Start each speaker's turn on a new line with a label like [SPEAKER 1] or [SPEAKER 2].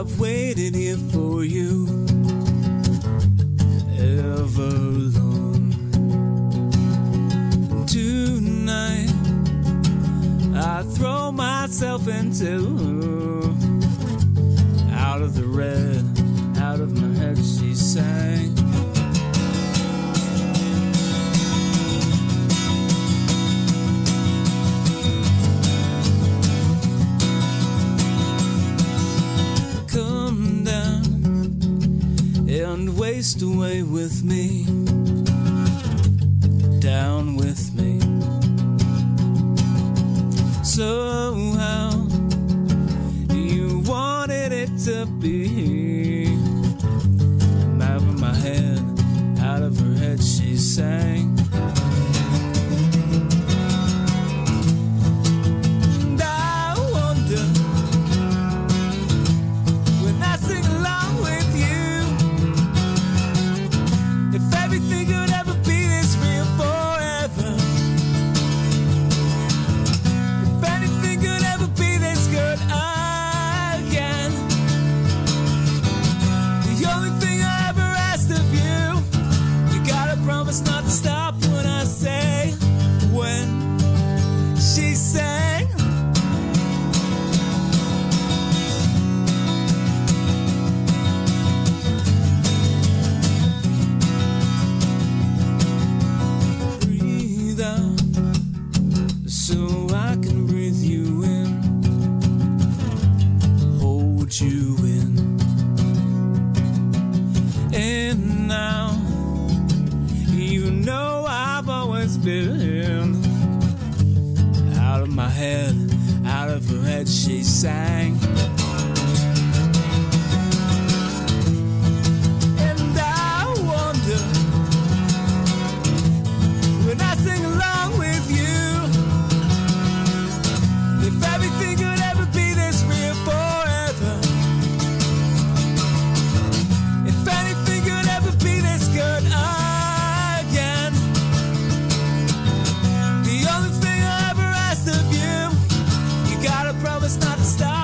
[SPEAKER 1] I've waited here for you ever long. Tonight, I throw myself into out of the red, out of my head, she sang. And waste away with me, down with me. So how you wanted it to be? I'm out of my head, out of her head, she sang. So I can breathe you in, hold you in. And now you know I've always been out of my head, out of her head, she sang. stop.